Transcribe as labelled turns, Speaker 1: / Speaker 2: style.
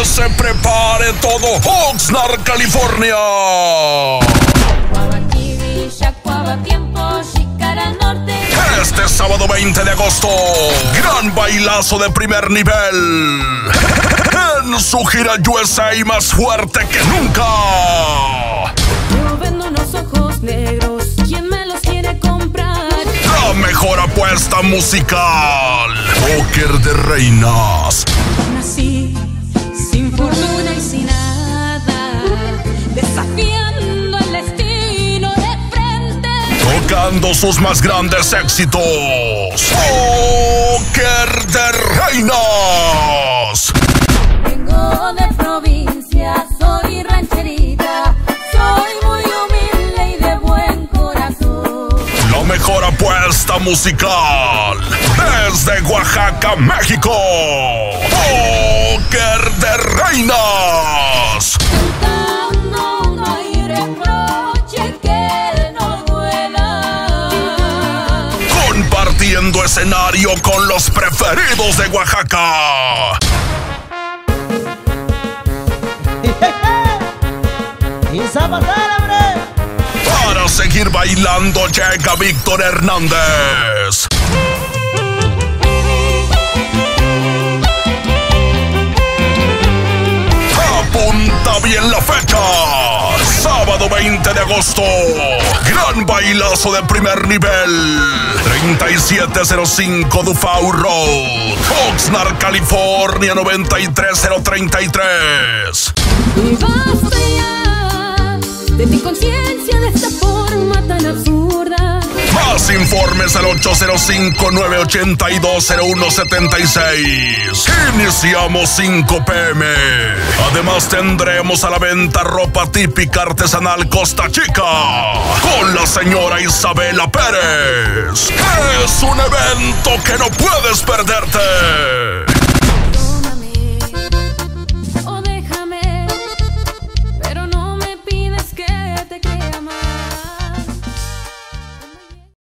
Speaker 1: Que se prepare todo Oxnard, California. Este sábado 20 de agosto, gran bailazo de primer nivel. En su gira USA y más fuerte que nunca.
Speaker 2: Yo vendo unos ojos negros, ¿quién me los quiere comprar?
Speaker 1: La mejor apuesta musical. Póker de reinas. Sus más grandes éxitos. Póker de reinas.
Speaker 2: Vengo de provincia, soy rancherita, soy muy humilde y de buen corazón.
Speaker 1: La mejor apuesta musical desde Oaxaca, México. Póker de reinas. Compartiendo escenario con los preferidos de Oaxaca. Para seguir bailando llega Víctor Hernández. Apunta bien la fecha. Sábado 20 de agosto. Gran bailazo de primer nivel. 3705 Dufau Road. Oxnard, California 93033.
Speaker 2: Y basta ya de mi conciencia de esta forma tan absurda.
Speaker 1: Más informes al 805-982-0176. Iniciamos 5 pm. Además tendremos a la venta ropa típica artesanal Costa Chica con la señora Isabela Pérez. Es un evento que no puedes perderte.